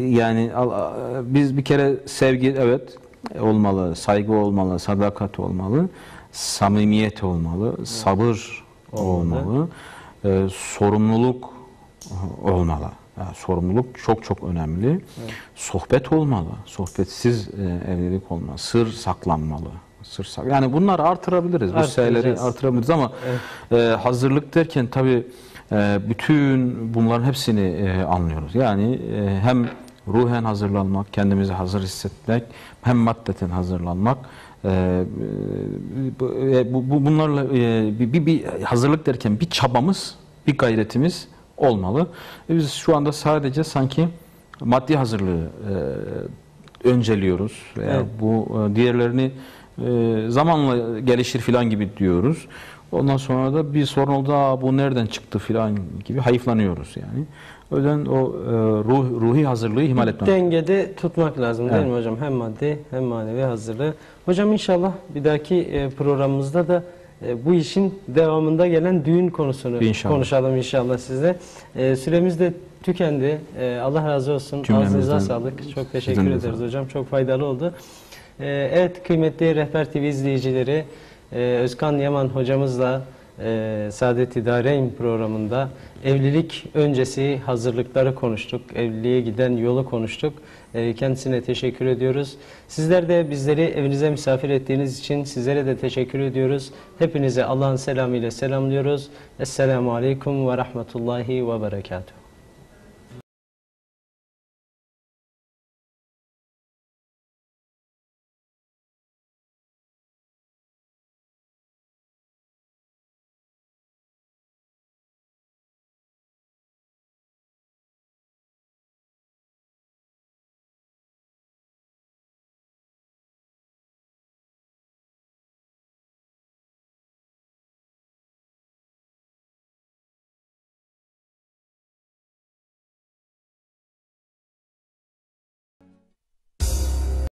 yani al- biz bir kere sevgi evet olmalı, saygı olmalı, sadakat olmalı, samimiyet olmalı, sabır olmalı, e, sorumluluk olmalı. Yani sorumluluk çok çok önemli. Sohbet olmalı. Sohbetsiz e, evlilik olmaz. Sır saklanmalı. Sır sak yani bunları artırabiliriz. Bu Artıracağız. artırabiliriz ama e, hazırlık derken tabii e, bütün bunların hepsini e, anlıyoruz. Yani e, hem ruhen hazırlanmak, kendimizi hazır hissetmek, hem maddeten hazırlanmak. Bu, bu, bu- bunlarla e, bir, bir hazırlık derken bir çabamız, bir gayretimiz olmalı. E, Biz şu anda sadece sanki maddi hazırlığı e, önceliyoruz. Veya Evet. bu e, diğerlerini e, zamanla gelişir filan gibi diyoruz. Ondan sonra da bir sorun oldu, Aa, bu nereden çıktı filan gibi hayıflanıyoruz yani. O yüzden o e, ruh, ruhi hazırlığı ihmal etmemek. Dengede tutmak lazım değil Evet. mi hocam? Hem maddi hem manevi hazırlığı. Hocam inşallah bir dahaki e, programımızda da e, bu işin devamında gelen düğün konusunu İnşallah. konuşalım inşallah sizle. E, Süremiz de tükendi. E, Allah razı olsun. Ağzınıza sağlık. Çok teşekkür sizden ederiz hocam. Çok faydalı oldu. E, Evet kıymetli Rehber TV izleyicileri e, Özkan Yaman hocamızla e, Saadet Dareyn programında evlilik öncesi hazırlıkları konuştuk. Evliliğe giden yolu konuştuk. E, Kendisine teşekkür ediyoruz. Sizler de bizleri evinize misafir ettiğiniz için sizlere de teşekkür ediyoruz. Hepinize Allah'ın selamıyla selamlıyoruz. Esselamu Aleyküm ve Rahmetullahi ve Berekatuhu.